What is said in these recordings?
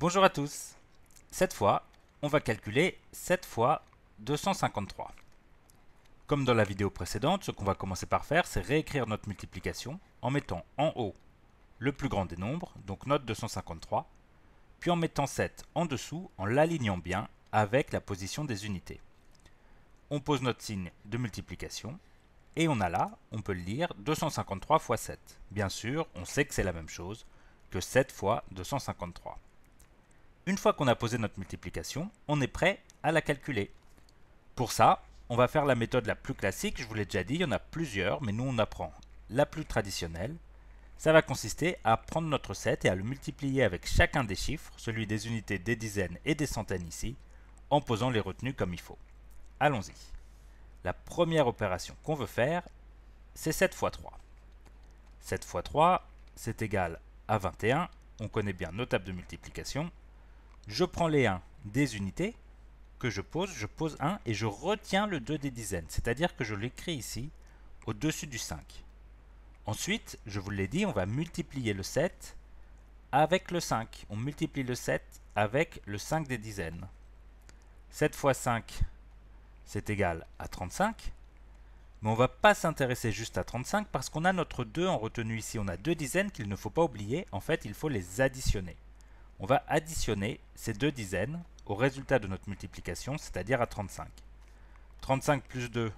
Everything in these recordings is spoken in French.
Bonjour à tous. Cette fois, on va calculer 7 fois 253. Comme dans la vidéo précédente, ce qu'on va commencer par faire, c'est réécrire notre multiplication en mettant en haut le plus grand des nombres, donc notre 253, puis en mettant 7 en dessous en l'alignant bien avec la position des unités. On pose notre signe de multiplication, et on a là, on peut le lire, 253 fois 7. Bien sûr, on sait que c'est la même chose que 7 fois 253. Une fois qu'on a posé notre multiplication, on est prêt à la calculer. Pour ça, on va faire la méthode la plus classique, je vous l'ai déjà dit, il y en a plusieurs, mais nous on apprend la plus traditionnelle. Ça va consister à prendre notre 7 et à le multiplier avec chacun des chiffres, celui des unités, des dizaines et des centaines ici, en posant les retenues comme il faut. Allons-y. La première opération qu'on veut faire, c'est 7 fois 3. 7 fois 3, c'est égal à 21. On connaît bien nos tables de multiplication. Je prends les 1 des unités que je pose, je pose 1 et je retiens le 2 des dizaines, c'est-à-dire que je l'écris ici au-dessus du 5. Ensuite, je vous l'ai dit, on va multiplier le 7 avec le 5. On multiplie le 7 avec le 5 des dizaines. 7 fois 5, c'est égal à 35. Mais on ne va pas s'intéresser juste à 35 parce qu'on a notre 2 en retenue ici. On a deux dizaines qu'il ne faut pas oublier. En fait, il faut les additionner. On va additionner ces deux dizaines au résultat de notre multiplication, c'est-à-dire à 35. 35 plus 2,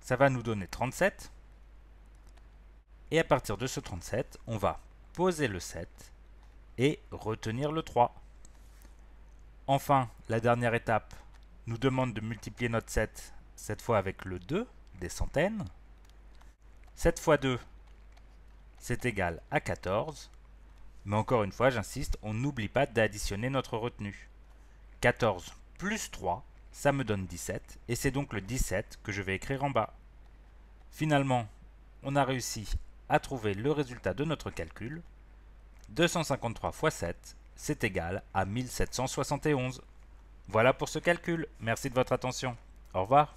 ça va nous donner 37. Et à partir de ce 37, on va poser le 7 et retenir le 3. Enfin, la dernière étape nous demande de multiplier notre 7, cette fois avec le 2, des centaines. 7 fois 2, c'est égal à 14. Mais encore une fois, j'insiste, on n'oublie pas d'additionner notre retenue. 14 plus 3, ça me donne 17, et c'est donc le 17 que je vais écrire en bas. Finalement, on a réussi à trouver le résultat de notre calcul. 253 fois 7, c'est égal à 1771. Voilà pour ce calcul. Merci de votre attention. Au revoir.